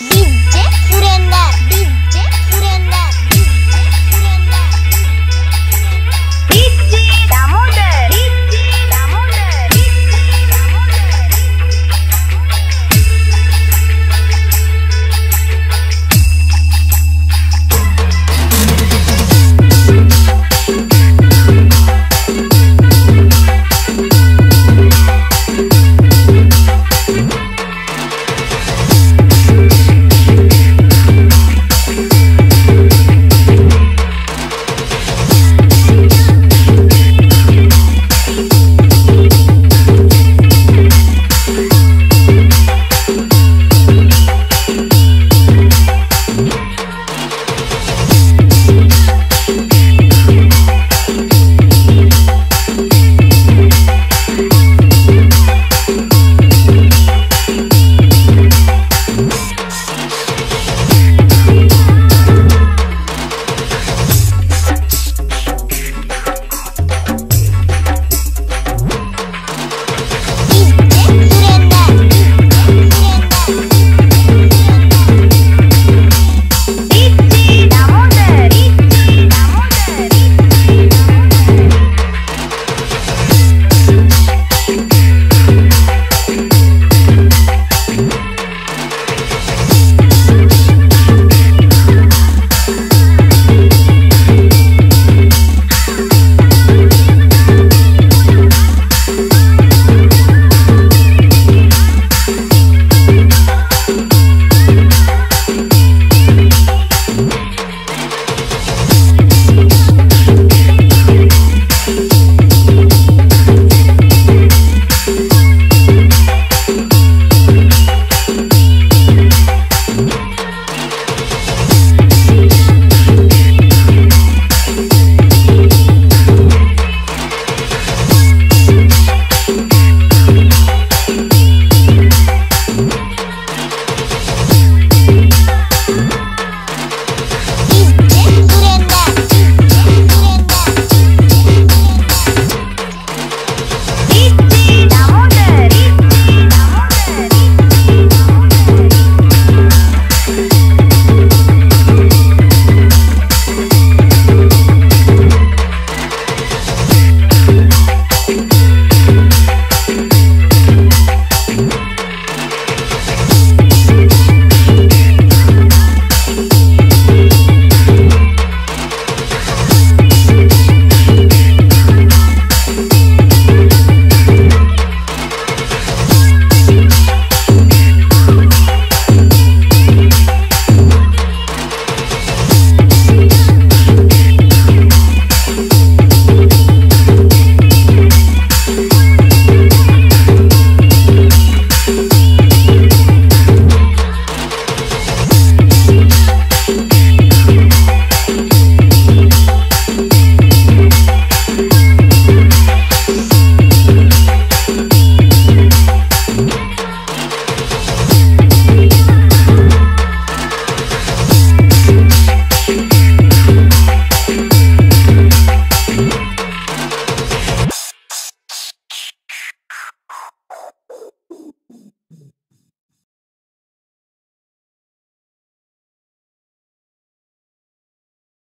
Yeah.